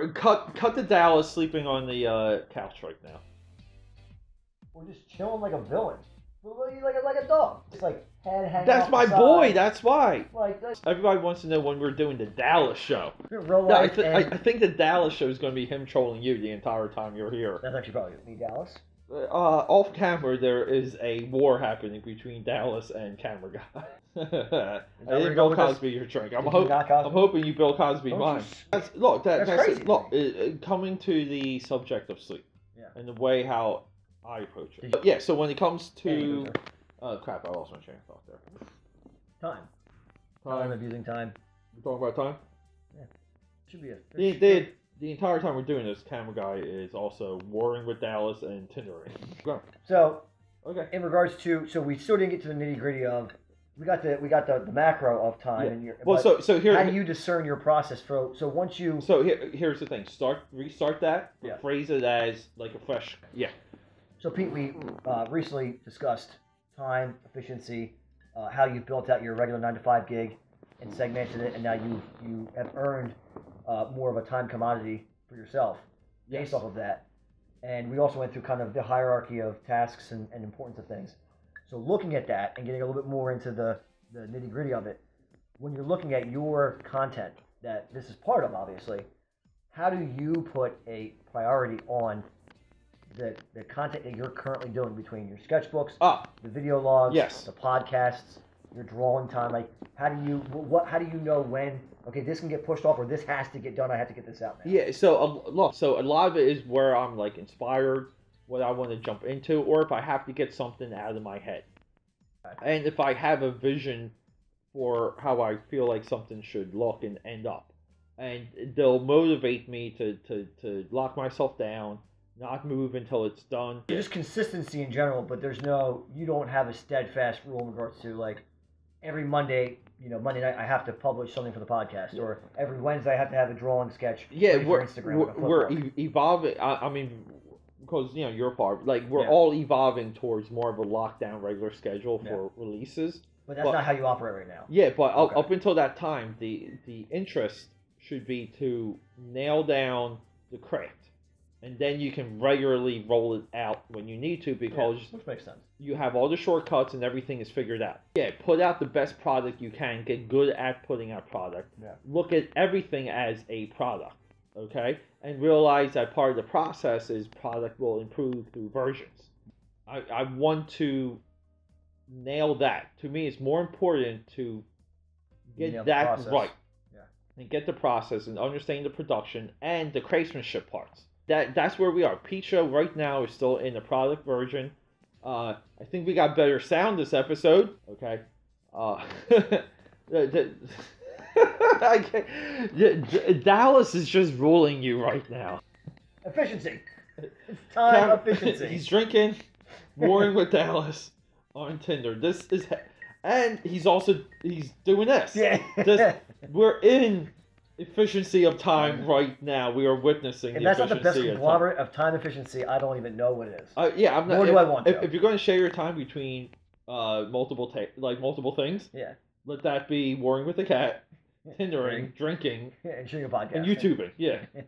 we're cut cut to Dallas sleeping on the uh, couch right now. We're just chilling like a villain. Like, like, a, like a dog. It's like head hanging That's my boy. That's why. Like, Everybody wants to know when we're doing the Dallas show. real Yeah, I, th- I, I think the Dallas show is going to be him trolling you the entire time you're here. That's actually probably me, Dallas. Uh, off camera, there is a war happening between Dallas and Camera Guy. I where didn't you go Bill? Cosby your drink. I'm, hope. I'm hoping you Bill Cosby Don't mine. That's, look, that, That's that's, crazy. Look, coming to the subject of sleep Yeah. and the way how I approach it. But yeah, so when it comes to uh, crap, I lost my train of thought there. Time. Time, Time. abusing time. We're talking about time. Yeah. Should be a. The, the, the entire time we're doing this, Camera Guy is also warring with Dallas and Tindering. Go. So, Okay. in regards to, so we still didn't get to the nitty gritty of, we got the we got the, the macro of time Yeah. and your. Well, so so here. how do you discern your process for? So once you. So here, here's the thing. Start, restart that. Yeah. Phrase it as like a fresh. Yeah. So Pete, we uh, recently discussed time efficiency, uh, how you built out your regular nine to five gig, and segmented it, and now you you have earned uh, more of a time commodity for yourself based off of that. And we also went through kind of the hierarchy of tasks and, and importance of things. So looking at that and getting a little bit more into the, the nitty gritty of it, when you're looking at your content that this is part of, obviously, how do you put a priority on the, the content that you're currently doing between your sketchbooks, Ah, the video logs, Yes. the podcasts, your drawing time? Like, how do you what? How do you know when? Okay, this can get pushed off, or this has to get done. I have to get this out now. yeah. So a, lot. so a lot of it is where I'm like inspired, what I want to jump into, or if I have to get something out of my head, and if I have a vision for how I feel like something should look and end up, and they'll motivate me to to to lock myself down, not move until it's done. Just consistency in general, but there's no, you don't have a steadfast rule in regards to like every Monday, you know, Monday night I have to publish something for the podcast, or every Wednesday I have to have a drawing sketch. yeah for we're Instagram we're, we're evolving I, I mean because you know you're part like we're Yeah. all evolving towards more of a lockdown regular schedule for Yeah. releases But that's Well- not how you operate right now. yeah but up, Okay. up until that time the the interest should be to nail down the craft and then you can regularly roll it out when you need to because Yeah, which makes sense. you have all the shortcuts and everything is figured out. Yeah, put out the best product you can. Get good at putting out product. Yeah. Look at everything as a product, okay? And realize that part of the process is product will improve through versions. I, I want to nail that. To me, it's more important to get Nail that right. Yeah. And get the process and understand the production and the craftsmanship parts. That that's where we are. Pete Show right now is still in the product version. Uh, I think we got better sound this episode. Okay. Uh, the- the- I can't- D- D- Dallas is just ruling you right now. Efficiency. It's time Cam- efficiency. he's drinking, warring with Dallas on Tinder. This is, and he's also he's doing this. yeah. Just- We're in efficiency of time right now. We are witnessing if the that's not the best of time. conglomerate of time efficiency, I don't even know what it is. Uh, yeah, I'm not. Nor do if, I want if, to. if you're going to share your time between uh multiple ta- like multiple things, Yeah. let that be warring with the cat, Tindering, drinking, and shooting a podcast. and YouTubing. Yeah.